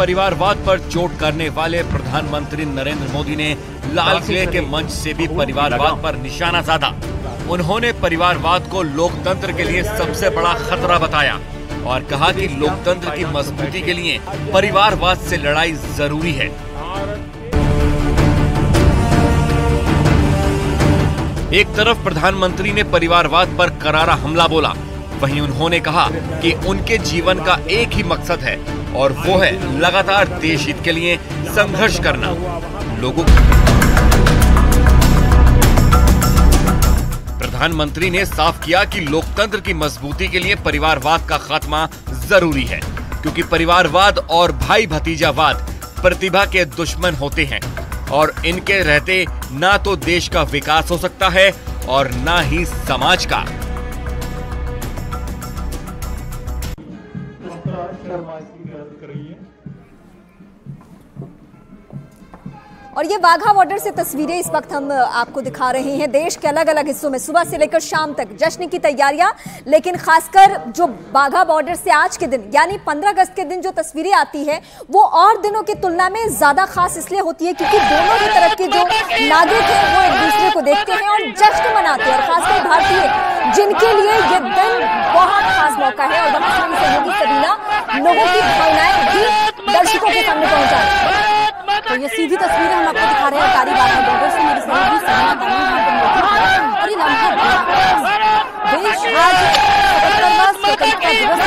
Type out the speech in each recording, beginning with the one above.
परिवारवाद पर चोट करने वाले प्रधानमंत्री नरेंद्र मोदी ने लाल किले के मंच से भी परिवारवाद पर निशाना साधा। उन्होंने परिवारवाद को लोकतंत्र के लिए सबसे बड़ा खतरा बताया और कहा कि लोकतंत्र की मजबूती के लिए परिवारवाद से लड़ाई ज़रूरी है। एक तरफ़ प्रधानमंत्री ने परिवारवाद पर करारा हमला बोला वहीं उन्होंने कहा कि उनके जीवन का एक ही मकसद है, और वो है लगातार देश हित के लिए संघर्ष करना। लोगों प्रधानमंत्री ने साफ़ किया कि लोकतंत्र की मजबूती के लिए परिवारवाद का खात्मा ज़रूरी है, क्योंकि परिवारवाद और भाई भतीजावाद प्रतिभा के दुश्मन होते हैं, और इनके रहते ना तो देश का विकास हो सकता है और ना ही समाज का। और ये वाघा बॉर्डर से तस्वीरें इस वक्त हम आपको दिखा रहे हैं। देश के अलग अलग हिस्सों में सुबह से लेकर शाम तक जश्न की तैयारियाँ, लेकिन खासकर जो बाघा बॉर्डर से आज के दिन, यानी 15 अगस्त के दिन जो तस्वीरें आती है, वो और दिनों की तुलना में ज़्यादा खास इसलिए होती है क्योंकि दोनों ही तरफ़ के जो नागरिक हैं, वो एक दूसरे को देखते हैं और जश्न मनाते हैं। और खासकर भारतीय, जिनके लिए ये दिन बहुत खास मौका है और वहाँ सहयोगी लोगों की भावनाएँ भी दर्शकों के सामने पहुँचा तो ये सीधी तस्वीरें हम आपको दिखा रहे हैं अटारी बाघा बॉर्डर से। मेरी सहयोगी पर मौजूद और ये लम्हा देश आज सतहत्तरवा स्वतंत्रता दिवस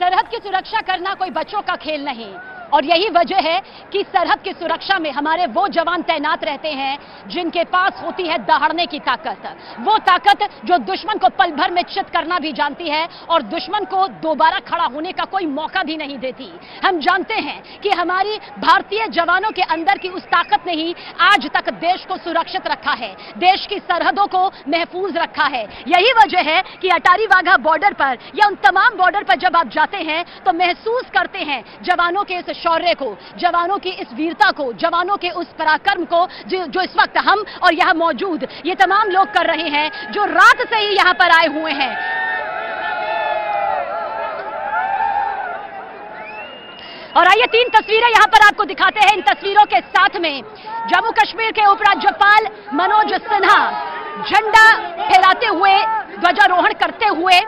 सरहद की सुरक्षा करना कोई बच्चों का खेल नहीं। और यही वजह है कि सरहद की सुरक्षा में हमारे वो जवान तैनात रहते हैं जिनके पास होती है दहाड़ने की ताकत। वो ताकत जो दुश्मन को पल भर में चित करना भी जानती है और दुश्मन को दोबारा खड़ा होने का कोई मौका भी नहीं देती। हम जानते हैं कि हमारी भारतीय जवानों के अंदर की उस ताकत ने ही आज तक देश को सुरक्षित रखा है, देश की सरहदों को महफूज रखा है। यही वजह है कि अटारी वाघा बॉर्डर पर या उन तमाम बॉर्डर पर जब आप जाते हैं तो महसूस करते हैं जवानों के इस शौर्य को जवानों की इस वीरता को जवानों के उस पराक्रम को जो, इस वक्त हम और यहाँ मौजूद ये तमाम लोग कर रहे हैं जो रात से ही यहाँ पर आए हुए हैं। और आइए तीन तस्वीरें यहाँ पर आपको दिखाते हैं इन तस्वीरों के साथ में। जम्मू कश्मीर के उपराज्यपाल मनोज सिन्हा झंडा फहराते हुए ध्वजारोहण करते हुए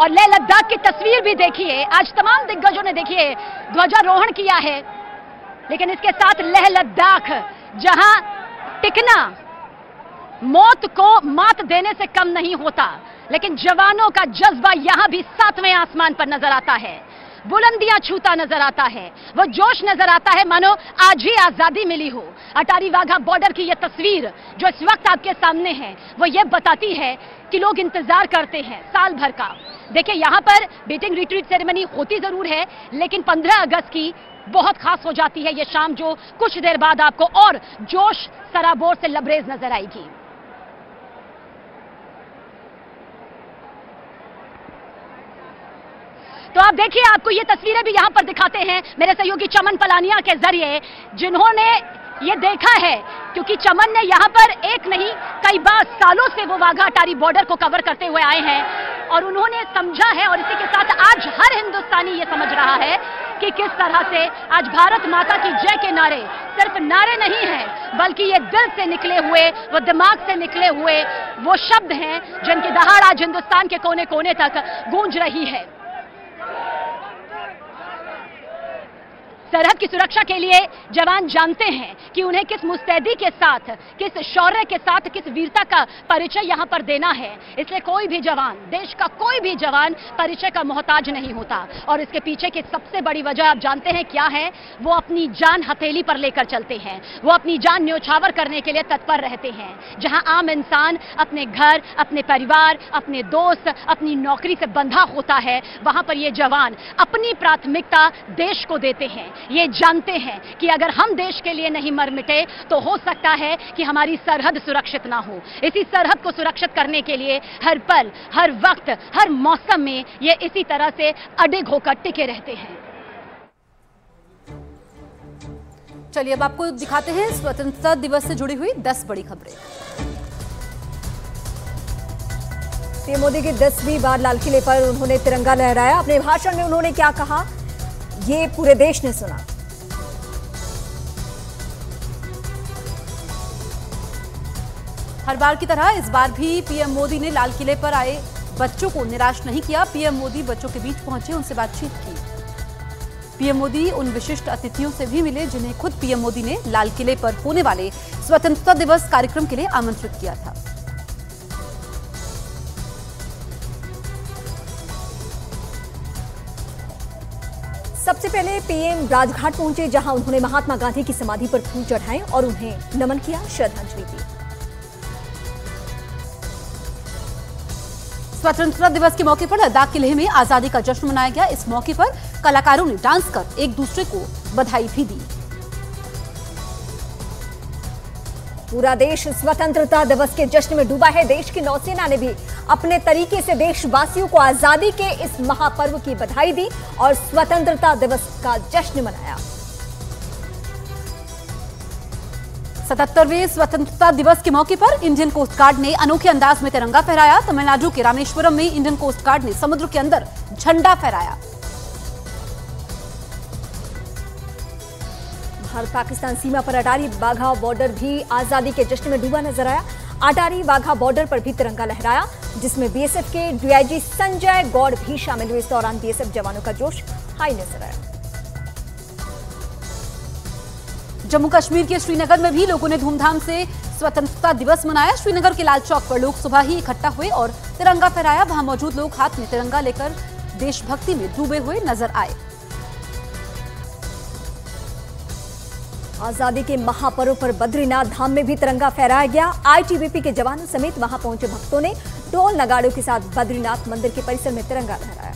और लेह लद्दाख की तस्वीर भी देखी है। आज तमाम दिग्गजों ने देखी है, ध्वजारोहण किया है। लेकिन इसके साथ लेह लद्दाख, जहाँ टिकना मौत को मात देने से कम नहीं होता, लेकिन जवानों का जज्बा यहाँ भी सातवें आसमान पर नज़र आता है। बुलंदियाँ छूता नज़र आता है। वो जोश नज़र आता है, मानो आज ही आज़ादी मिली हो। अटारी वाघा बॉर्डर की ये तस्वीर जो इस वक्त आपके सामने है, वो ये बताती है कि लोग इंतज़ार करते हैं साल भर का। देखिए, यहाँ पर बीटिंग रिट्रीट सेरेमनी होती ज़रूर है, लेकिन 15 अगस्त की बहुत खास हो जाती है ये शाम जो कुछ देर बाद आपको और जोश सराबोर से लबरेज नज़र आएगी। तो आप देखिए, आपको ये तस्वीरें भी यहाँ पर दिखाते हैं मेरे सहयोगी चमन पलानिया के ज़रिए, जिन्होंने ये देखा है, क्योंकि चमन ने यहाँ पर एक नहीं, कई बार सालों से वो वाघा अटारी बॉर्डर को कवर करते हुए आए हैं, और उन्होंने समझा है, और इसी के साथ आज हर हिंदुस्तानी ये समझ रहा है कि किस तरह से आज भारत माता की जय के नारे सिर्फ़ नारे नहीं हैं, बल्कि ये दिल से निकले हुए, वो दिमाग से निकले हुए वो शब्द हैं, जिनकी दहाड़ आज हिंदुस्तान के कोने कोने तक गूंज रही है। सरहद की सुरक्षा के लिए जवान जानते हैं कि उन्हें किस मुस्तैदी के साथ, किस शौर्य के साथ, किस वीरता का परिचय यहाँ पर देना है। इसलिए कोई भी जवान, देश का कोई भी जवान परिचय का मोहताज नहीं होता। और इसके पीछे की सबसे बड़ी वजह आप जानते हैं क्या है? वो अपनी जान हथेली पर लेकर चलते हैं। वो अपनी जान न्योछावर करने के लिए तत्पर रहते हैं। जहाँ आम इंसान अपने घर, अपने परिवार, अपने दोस्त, अपनी नौकरी से बंधा होता है, वहाँ पर ये जवान अपनी प्राथमिकता देश को देते हैं। ये जानते हैं कि अगर हम देश के लिए नहीं मर मिटे तो हो सकता है कि हमारी सरहद सुरक्षित ना हो। इसी सरहद को सुरक्षित करने के लिए हर पल, हर वक्त, हर मौसम में ये इसी तरह से अडिग होकर टिके रहते हैं। चलिए, अब आपको दिखाते हैं स्वतंत्रता दिवस से जुड़ी हुई 10 बड़ी खबरें। पीएम मोदी की दसवीं बार लाल किले पर उन्होंने तिरंगा लहराया। अपने भाषण में उन्होंने क्या कहा? ये पूरे देश ने सुना। हर बार की तरह इस बार भी पीएम मोदी ने लाल किले पर आए बच्चों को निराश नहीं किया। पीएम मोदी बच्चों के बीच पहुँचे, उनसे बातचीत की। पीएम मोदी उन विशिष्ट अतिथियों से भी मिले जिन्हें खुद पीएम मोदी ने लाल किले पर होने वाले स्वतंत्रता दिवस कार्यक्रम के लिए आमंत्रित किया था। सबसे पहले पीएम राजघाट पहुँचे, जहाँ उन्होंने महात्मा गांधी की समाधि पर फूल चढ़ाए और उन्हें नमन किया, श्रद्धांजलि दी। स्वतंत्रता दिवस के मौके पर लद्दाख के लेह में आज़ादी का जश्न मनाया गया। इस मौके पर कलाकारों ने डांस कर एक दूसरे को बधाई भी दी। पूरा देश स्वतंत्रता दिवस के जश्न में डूबा है। देश की नौसेना ने भी अपने तरीके से देशवासियों को आज़ादी के इस महापर्व की बधाई दी और स्वतंत्रता दिवस का जश्न मनाया। सतहत्तरवें स्वतंत्रता दिवस के मौके पर इंडियन कोस्ट गार्ड ने अनोखे अंदाज में तिरंगा फहराया। तमिलनाडु के रामेश्वरम में इंडियन कोस्ट गार्ड ने समुद्र के अंदर झंडा फहराया। भारत पाकिस्तान सीमा पर अटारी बाघा बॉर्डर भी आज़ादी के जश्न में डूबा नज़र आया। अटारी वाघा बॉर्डर पर भी तिरंगा लहराया, जिसमें बीएसएफ के डीआईजी संजय गौड़ भी शामिल हुए। इस दौरान बीएसएफ जवानों का जोश हाई नज़र आया। जम्मू कश्मीर के श्रीनगर में भी लोगों ने धूमधाम से स्वतंत्रता दिवस मनाया। श्रीनगर के लाल चौक पर लोग सुबह ही इकट्ठा हुए और तिरंगा फहराया। वहाँ मौजूद लोग हाथ में तिरंगा लेकर देशभक्ति में डूबे हुए नज़र आए। आज़ादी के महापर्व पर बद्रीनाथ धाम में भी तिरंगा फहराया गया। आईटीबीपी के जवानों समेत वहाँ पहुँचे भक्तों ने ढोल नगाड़ों के साथ बद्रीनाथ मंदिर के परिसर में तिरंगा लहराया